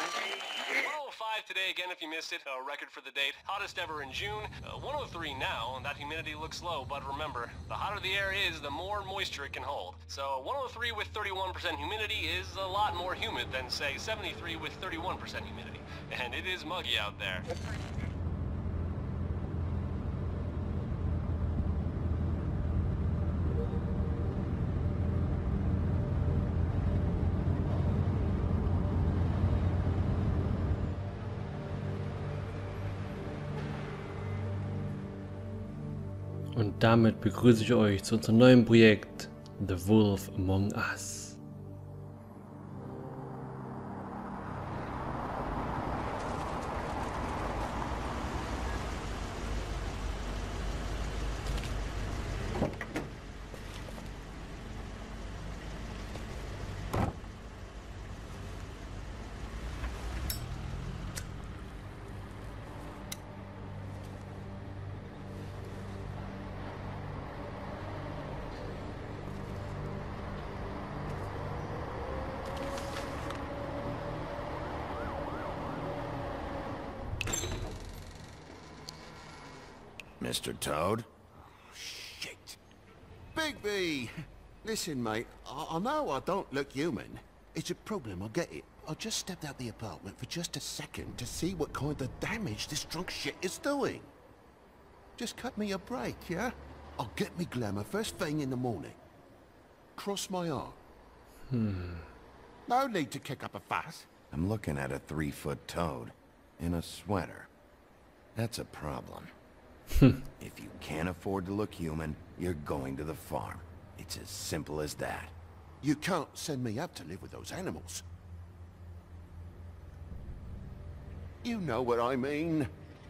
105 today again if you missed it, a record for the date. Hottest ever in June. Uh, 103 now, and that humidity looks low, but remember, the hotter the air is, the more moisture it can hold. So 103 with 31% humidity is a lot more humid than, say, 73 with 31% humidity. And it is muggy out there. Und damit begrüße ich euch zu unserem neuen Projekt The Wolf Among Us. Mr. Toad? Oh, Shit. Bigby! Listen, mate, I, I know I don't look human. It's a problem, I get it. I just stepped out the apartment for just a second to see what kind of damage this drunk shit is doing. Just cut me a break, yeah? I'll get me glamour first thing in the morning. Cross my heart. Hmm. No need to kick up a fuss. I'm looking at a three-foot toad in a sweater. That's a problem. if you can't afford to look human, you're going to the farm. It's as simple as that. You can't send me up to live with those animals. You know what I mean.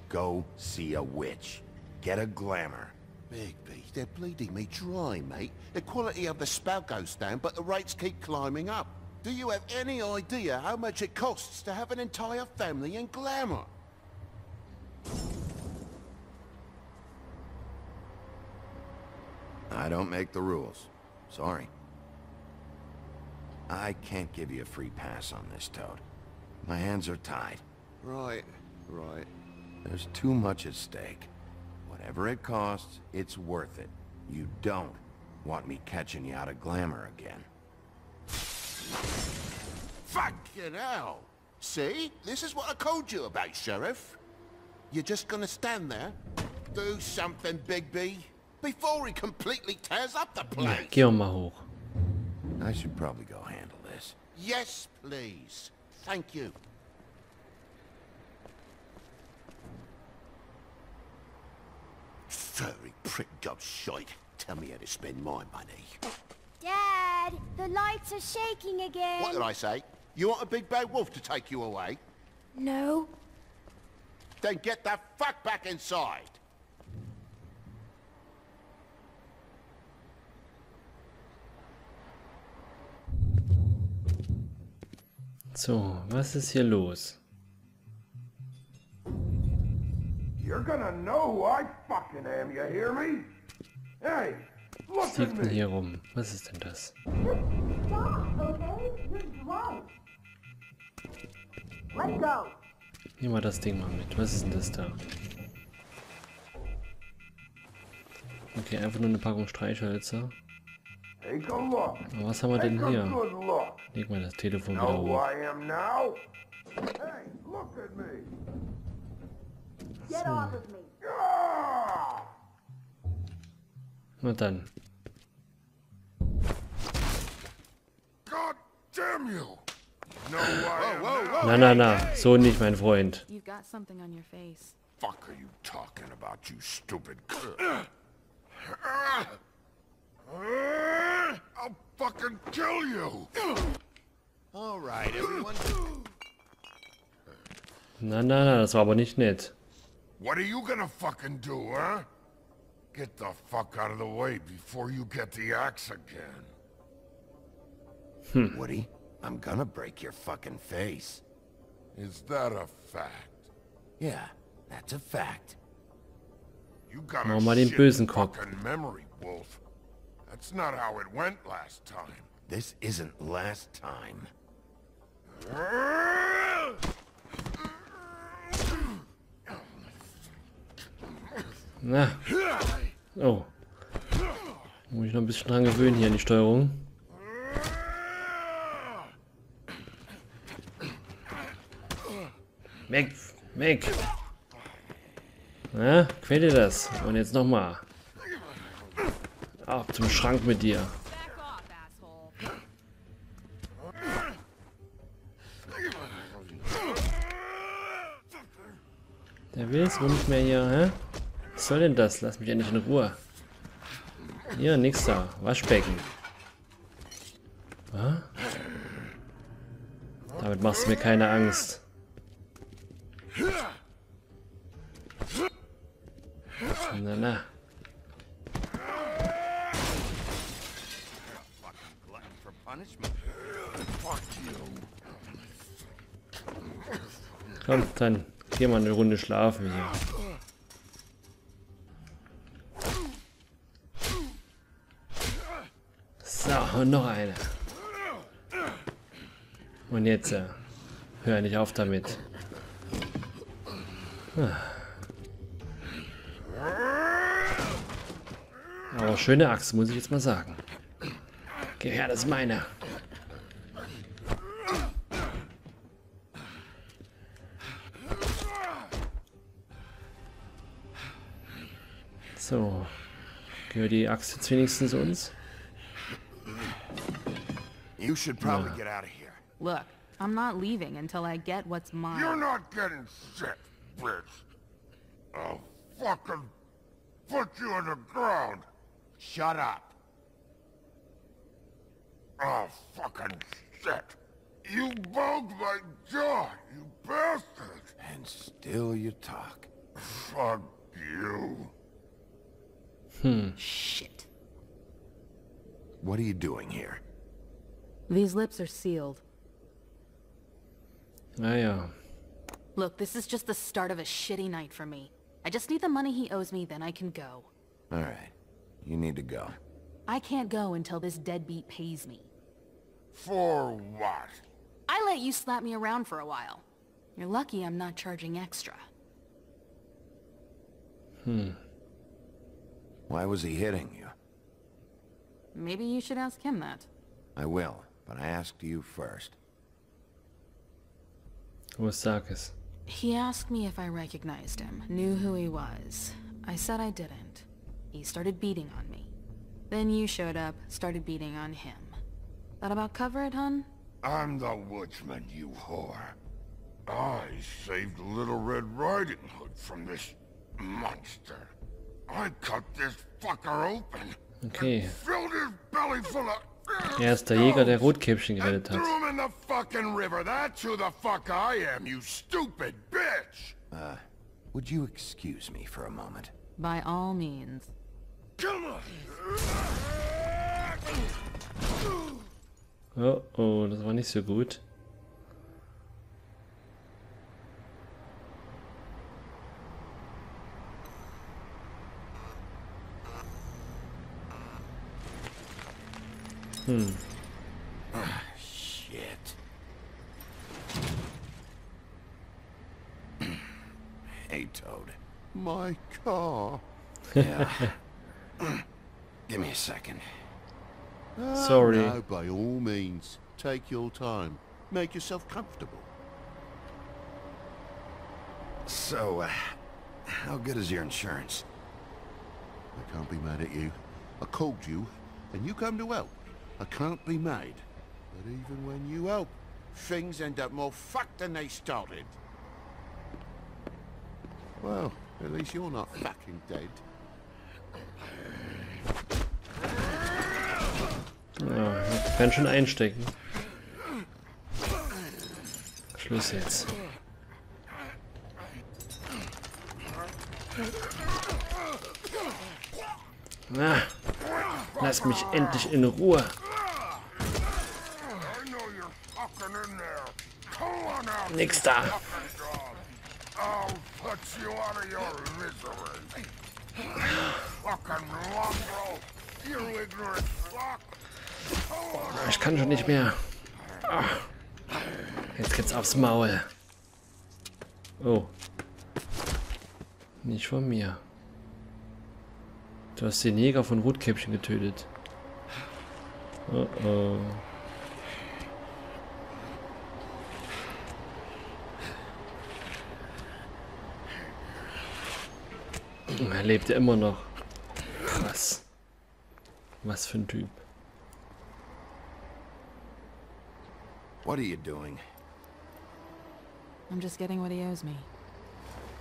Go see a witch. Get a glamour. Bigby, they're bleeding me dry, mate. The quality of the spell goes down, but the rates keep climbing up. Do you have any idea how much it costs to have an entire family in glamour? Don't make the rules. Sorry. I can't give you a free pass on this, Toad. My hands are tied. Right, right. There's too much at stake. Whatever it costs, it's worth it. You don't want me catching you out of glamour again. Fucking hell! See? This is what I told you about, Sheriff. You're just gonna stand there? Do something, Bigby? Before he completely tears up the place. gehen wir mal hoch. I should probably go handle this. Yes, please. Thank you. Furry prick job shite. Tell me how to spend my money. Dad, the lights are shaking again. What did I say? You want a big bad wolf to take you away? No. Then get the fuck back inside. So, was ist hier los? You're gonna know who I fucking am, you hear me? Hey, Was look at denn me. hier rum? Was ist denn das? Nehmen wir das Ding mal mit. Was ist denn das da? Okay, einfach nur eine Packung Streichhölzer. Was haben wir denn hier? Leg mal das Telefon wieder hoch. So. Na dann. Na, na, na. So nicht, mein Freund. Fuck are you talking about, you stupid? Uh. I'll fucking kill you! All right, everyone. Na, na, na. Das war aber nicht nett. What are you gonna fucking do, huh? Get the fuck out of the way before you get the axe again. Hmm. Woody, I'm gonna break your fucking face. Is that a fact? Yeah, that's a fact. You got Mach a shit fucking memory, Wolf. That's not how it went last time. This isn't last time. Na. Oh. Muss ich noch ein bisschen dran gewöhnen hier an die Steuerung. Weg, weg. Na, quält dir das? Und jetzt nochmal. Ab zum Schrank mit dir. Der will es wohl nicht mehr hier, hä? Was soll denn das? Lass mich endlich in Ruhe. Hier, nix da. Waschbecken. Was? Damit machst du mir keine Angst. Na, na. Glutton for punishment. Komm, dann geh mal eine Runde schlafen hier. So, und noch eine. Und jetzt, äh, hör nicht auf damit. Ah. Aber schöne Axt, muss ich jetzt mal sagen. Geh her, das ist meine. So. Gehört die Axt jetzt wenigstens uns? You should probably get out of here. Look, I'm not leaving until I get what's You're mine. not getting shit, bitch. I'll fucking put you in the ground. Shut up. Oh, fucking shit. You bugged my jaw, you bastard. And still you talk. Fuck you. Hmm. Shit. What are you doing here? These lips are sealed. Naja. Look, this is just the start of a shitty night for me. I just need the money he owes me, then I can go. All right. You need to go. I can't go until this deadbeat pays me. For what? I let you slap me around for a while. You're lucky I'm not charging extra. Hmm. Why was he hitting you? Maybe you should ask him that. I will, but I asked you first. Was sag es. He asked me if I recognized him, knew who he was. I said I didn't. He started beating on me. Then you showed up, started beating on him. That about cover it, hun? I'm the woodsman, you whore. I saved Little Red Riding Hood from this monster. I cut this fucker open. Okay. and Filled his belly full of... Er ist der Jäger, der Rotkäppchen and gerettet threw hat. him in the fucking river. That's who the fuck I am, you stupid bitch! Would you excuse me for a moment? By all means. Come on! Oh, oh, das war nicht so gut. Shit. hey, Toad. My car. Yeah. Give me a second. Oh, Sorry. No, by all means. Take your time. Make yourself comfortable. So, uh, how good is your insurance? I can't be mad at you. I called you, and you come to help. I can't be mad. But even when you help, things end up more fucked than they started. Well, at least you're not fucking dead. Ja, kann schon einstecken. Schluss jetzt. Na, lass mich endlich in Ruhe. I know you're fucking in there. Come on out, Nix you da. fucking dog. I'll put you out of your misery. fucking mongrel. You ignorant fuck. Ich kann schon nicht mehr. Jetzt geht's aufs Maul. Oh. Nicht von mir. Du hast den Jäger von Rotkäppchen getötet. Oh oh. Er lebt ja immer noch. Krass. Was für ein Typ. What are you doing? I'm just getting what he owes me.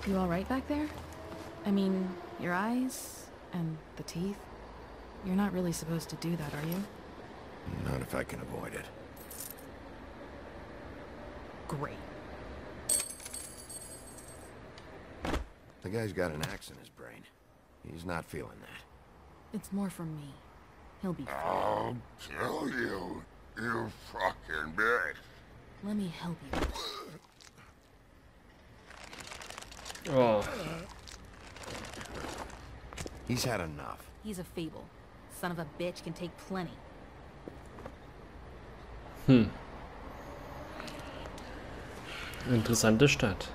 You alright back there? I mean, your eyes and the teeth? You're not really supposed to do that, are you? Not if I can avoid it. Great. The guy's got an axe in his brain. He's not feeling that. It's more from me. He'll be fine. I'll kill you, you fucking bitch. Let me help you. Oh. He's had enough. He's a fable. Son of a bitch can take plenty. Hm. Interessante Stadt.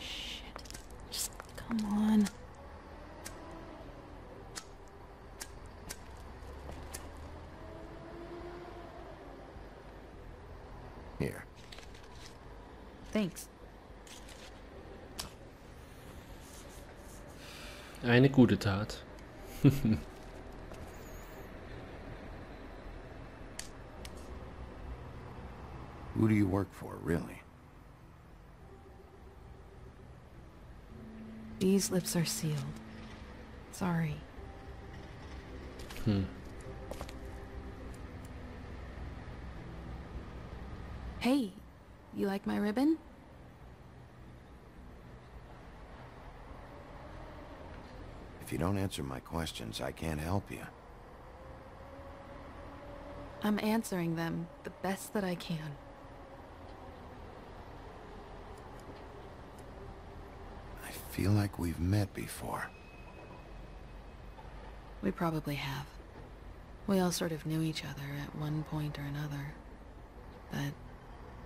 Shit. Just come on. Here. Thanks. Eine gute Tat. Who do you work for, really? These lips are sealed. Sorry. Hmm. Hey, you like my ribbon? If you don't answer my questions, I can't help you. I'm answering them the best that I can. I feel like we've met before. We probably have. We all sort of knew each other at one point or another. But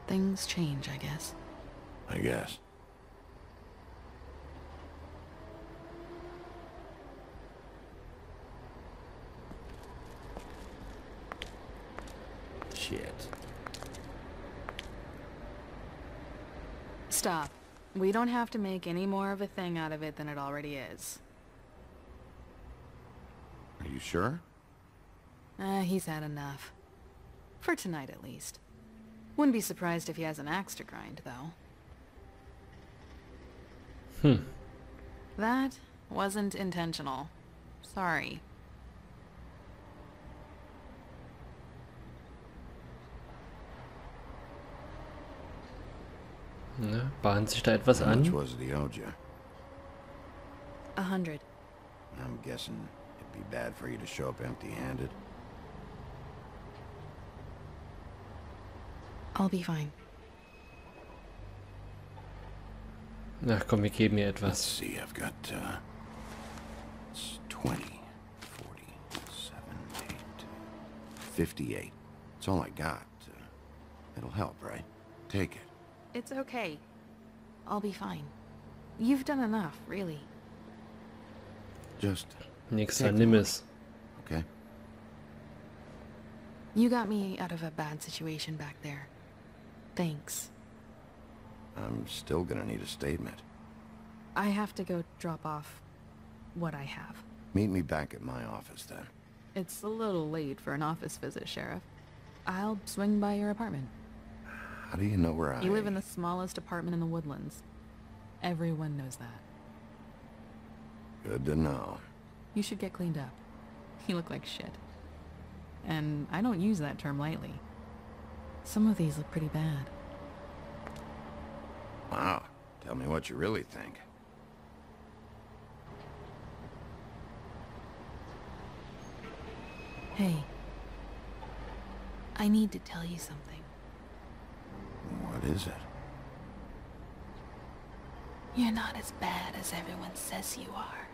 things change, I guess. I guess. Shit. Stop. We don't have to make any more of a thing out of it than it already is. Are you sure? Uh, he's had enough. For tonight, at least. Wouldn't be surprised if he has an axe to grind, though. Hmm. That wasn't intentional. Sorry. Ja, bahnt sich da etwas How much an? was it he? A hundred. I'm guessing it'd be bad for you to show up empty-handed. I'll be fine. Na komm, wir geben ihr Let's see, I've got, uh... It's 20, 40, 7, 8, 58. It's all I got. Uh, it'll help, right? Take it. It's okay. I'll be fine. You've done enough, really. Just, Nixer, Take nimm the es. okay? You got me out of a bad situation back there. Thanks. I'm still gonna need a statement. I have to go drop off what I have. Meet me back at my office, then. It's a little late for an office visit, Sheriff. I'll swing by your apartment. How do you know where I... You live in the smallest apartment in the woodlands. Everyone knows that. Good to know. You should get cleaned up. You look like shit. And I don't use that term lightly. Some of these look pretty bad. Wow. Tell me what you really think. Hey, I need to tell you something. What is it? You're not as bad as everyone says you are.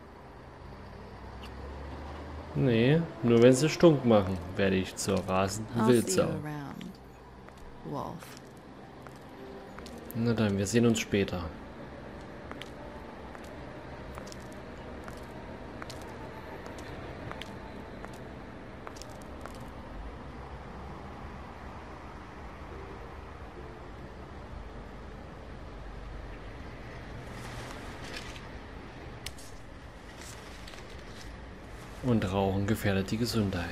Nee, nur wenn sie stunk machen, werde ich zur rasenden I'll Wildsau. Wolf. Na dann, wir sehen uns später. Und Rauchen gefährdet die Gesundheit.